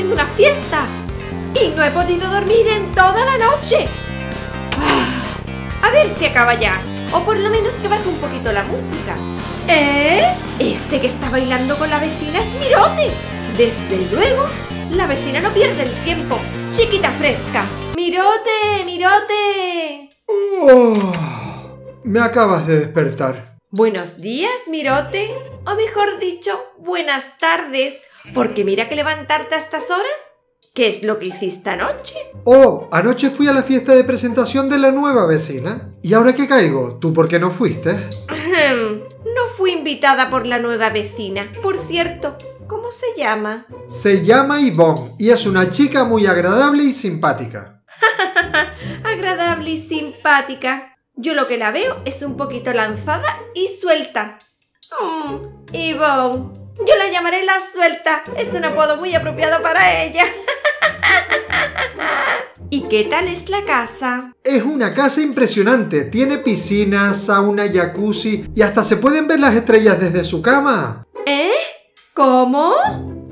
haciendo una fiesta. Y no he podido dormir en toda la noche. Ah, a ver si acaba ya. O por lo menos que baje un poquito la música. ¿Eh? Este que está bailando con la vecina es Mirote. Desde luego, la vecina no pierde el tiempo. Chiquita fresca. Mirote, Mirote. Oh, me acabas de despertar. Buenos días, Mirote. O mejor dicho, buenas tardes. Porque mira que levantarte a estas horas. ¿Qué es lo que hiciste anoche? Oh, anoche fui a la fiesta de presentación de la nueva vecina. ¿Y ahora que caigo? ¿Tú por qué no fuiste? no fui invitada por la nueva vecina. Por cierto, ¿cómo se llama? Se llama Yvonne y es una chica muy agradable y simpática. agradable y simpática. Yo lo que la veo es un poquito lanzada y suelta. Mm, Yvonne, yo la llamaré la suelta. Es un apodo muy apropiado para ella. ¿Y qué tal es la casa? Es una casa impresionante. Tiene piscina, sauna, jacuzzi y hasta se pueden ver las estrellas desde su cama. ¿Eh? ¿Cómo?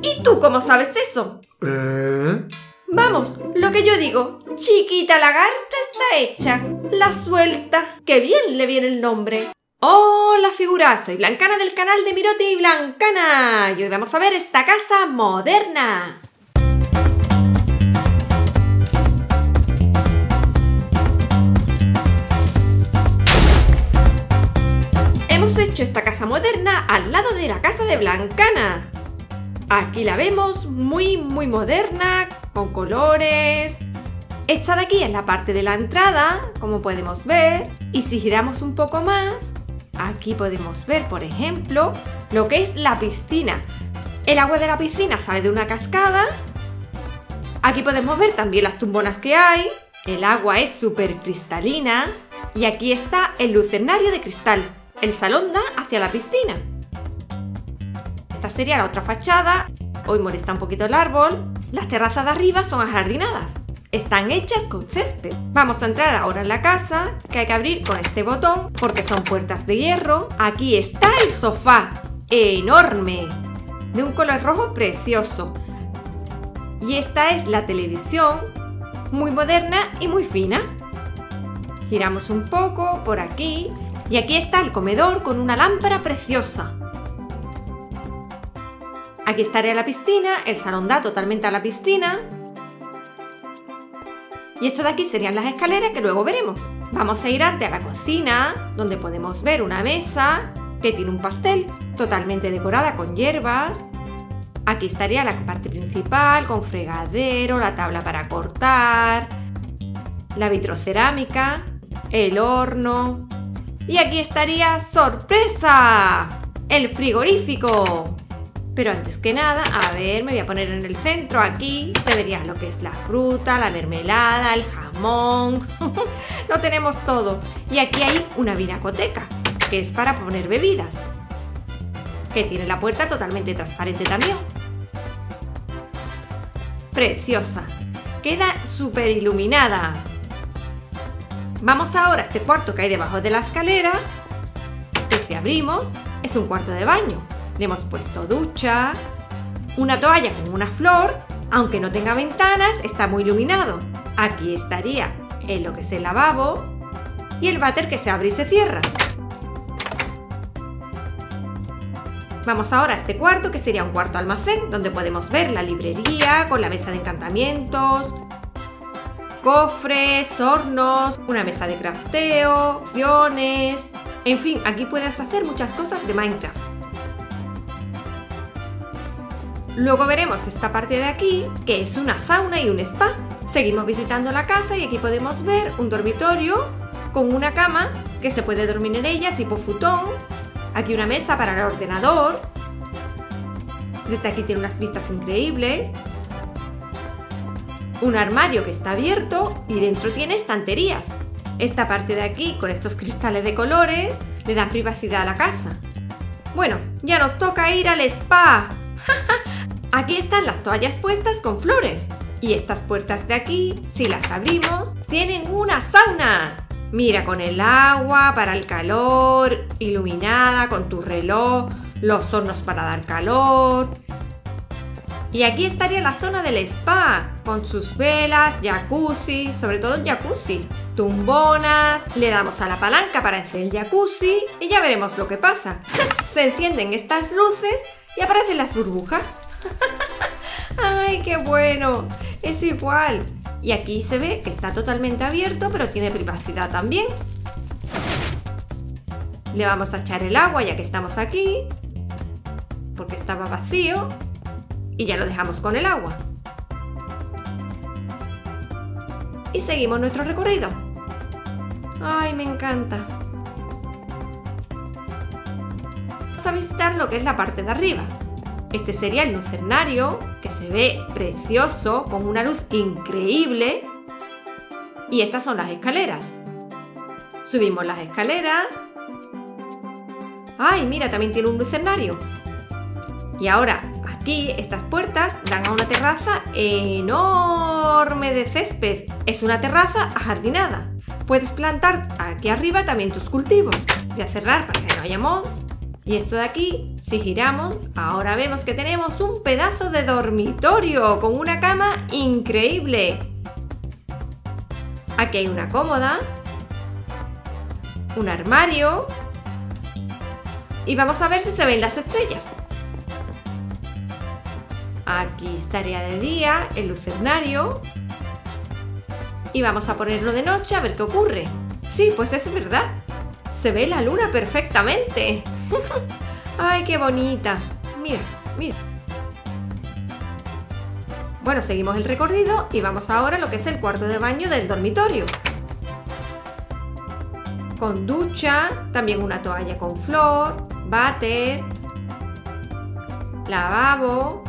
¿Y tú cómo sabes eso? ¿Eh? Vamos, lo que yo digo, chiquita lagarta está hecha, la suelta, ¡Qué bien le viene el nombre. Hola figura, soy Blancana del canal de Mirote y Blancana y hoy vamos a ver esta casa moderna. Hemos hecho esta casa moderna al lado de la casa de Blancana. Aquí la vemos muy muy moderna, con colores. Esta de aquí es la parte de la entrada, como podemos ver. Y si giramos un poco más, aquí podemos ver, por ejemplo, lo que es la piscina. El agua de la piscina sale de una cascada. Aquí podemos ver también las tumbonas que hay. El agua es súper cristalina. Y aquí está el lucernario de cristal. El salón da hacia la piscina. Esta sería la otra fachada. Hoy molesta un poquito el árbol. Las terrazas de arriba son ajardinadas. Están hechas con césped. Vamos a entrar ahora en la casa, que hay que abrir con este botón porque son puertas de hierro. Aquí está el sofá, enorme, de un color rojo precioso. Y esta es la televisión, muy moderna y muy fina. Giramos un poco por aquí y aquí está el comedor con una lámpara preciosa. Aquí estaría la piscina, el salón da totalmente a la piscina. Y esto de aquí serían las escaleras que luego veremos. Vamos a ir antes a la cocina, donde podemos ver una mesa que tiene un pastel totalmente decorada con hierbas. Aquí estaría la parte principal con fregadero, la tabla para cortar, la vitrocerámica, el horno. Y aquí estaría ¡sorpresa! El frigorífico. Pero antes que nada, a ver, me voy a poner en el centro aquí. Se vería lo que es la fruta, la mermelada, el jamón. lo tenemos todo. Y aquí hay una vinacoteca, que es para poner bebidas. Que tiene la puerta totalmente transparente también. Preciosa. Queda súper iluminada. Vamos ahora a este cuarto que hay debajo de la escalera. Que si abrimos, es un cuarto de baño. Le hemos puesto ducha, una toalla con una flor, aunque no tenga ventanas, está muy iluminado. Aquí estaría en lo que es el lavabo y el váter que se abre y se cierra. Vamos ahora a este cuarto que sería un cuarto almacén donde podemos ver la librería con la mesa de encantamientos, cofres, hornos, una mesa de crafteo, opciones... En fin, aquí puedes hacer muchas cosas de Minecraft. Luego veremos esta parte de aquí, que es una sauna y un spa. Seguimos visitando la casa y aquí podemos ver un dormitorio con una cama que se puede dormir en ella tipo futón. Aquí una mesa para el ordenador. Desde aquí tiene unas vistas increíbles. Un armario que está abierto y dentro tiene estanterías. Esta parte de aquí con estos cristales de colores le dan privacidad a la casa. Bueno, ya nos toca ir al spa. Aquí están las toallas puestas con flores. Y estas puertas de aquí, si las abrimos, tienen una sauna. Mira, con el agua para el calor, iluminada con tu reloj, los hornos para dar calor. Y aquí estaría la zona del spa, con sus velas, jacuzzi, sobre todo el jacuzzi, tumbonas, le damos a la palanca para encender el jacuzzi y ya veremos lo que pasa. Se encienden estas luces y aparecen las burbujas. ¡Ay, qué bueno! Es igual. Y aquí se ve que está totalmente abierto, pero tiene privacidad también. Le vamos a echar el agua ya que estamos aquí, porque estaba vacío. Y ya lo dejamos con el agua. Y seguimos nuestro recorrido. ¡Ay, me encanta! Vamos a visitar lo que es la parte de arriba. Este sería el lucernario, que se ve precioso, con una luz increíble. Y estas son las escaleras. Subimos las escaleras. ¡Ay, mira, también tiene un lucernario! Y ahora, aquí, estas puertas dan a una terraza enorme de césped. Es una terraza ajardinada. Puedes plantar aquí arriba también tus cultivos. Voy a cerrar para que no haya mods. Y esto de aquí, si giramos, ahora vemos que tenemos un pedazo de dormitorio con una cama increíble. Aquí hay una cómoda, un armario y vamos a ver si se ven las estrellas. Aquí estaría de día el lucernario y vamos a ponerlo de noche a ver qué ocurre. Sí, pues es verdad. Se ve la luna perfectamente. ¡Ay, qué bonita! Mira, mira. Bueno, seguimos el recorrido y vamos ahora a lo que es el cuarto de baño del dormitorio. Con ducha, también una toalla con flor, váter, lavabo.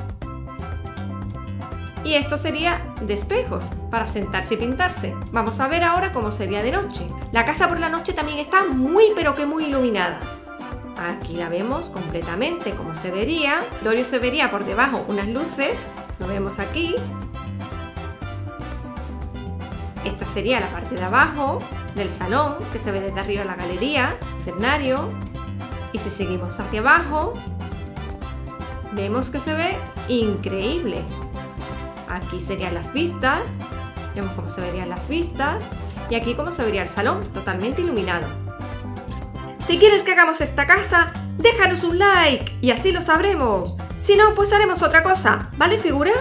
Y esto sería de espejos para sentarse y pintarse. Vamos a ver ahora cómo sería de noche. La casa por la noche también está muy pero que muy iluminada. Aquí la vemos completamente como se vería. Dorio se vería por debajo unas luces. Lo vemos aquí. Esta sería la parte de abajo del salón, que se ve desde arriba la galería, escenario. Y si seguimos hacia abajo, vemos que se ve increíble. Aquí serían las vistas. Vemos cómo se verían las vistas. Y aquí cómo se vería el salón, totalmente iluminado. Si quieres que hagamos esta casa, déjanos un like y así lo sabremos. Si no, pues haremos otra cosa, ¿vale figura?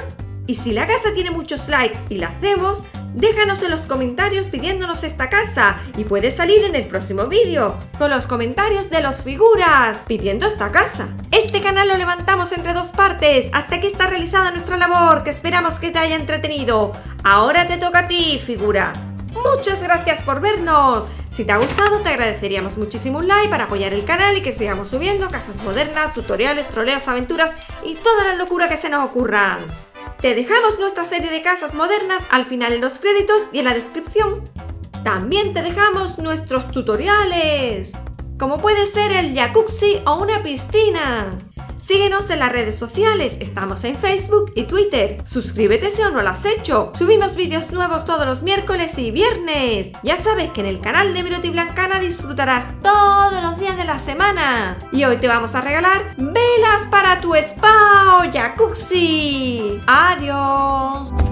Y si la casa tiene muchos likes y la hacemos, déjanos en los comentarios pidiéndonos esta casa y puedes salir en el próximo vídeo con los comentarios de los figuras pidiendo esta casa. Este canal lo levantamos entre dos partes, hasta aquí está realizada nuestra labor que esperamos que te haya entretenido. Ahora te toca a ti, figura. Muchas gracias por vernos. Si te ha gustado, te agradeceríamos muchísimo un like para apoyar el canal y que sigamos subiendo casas modernas, tutoriales, troleos, aventuras y toda la locura que se nos ocurran. Te dejamos nuestra serie de casas modernas al final en los créditos y en la descripción. También te dejamos nuestros tutoriales, como puede ser el jacuzzi o una piscina. Síguenos en las redes sociales, estamos en Facebook y Twitter. Suscríbete si aún no lo has hecho. Subimos vídeos nuevos todos los miércoles y viernes. Ya sabes que en el canal de Miroti Blancana disfrutarás todos los días de la semana. Y hoy te vamos a regalar velas para tu spa o jacuzzi. Adiós.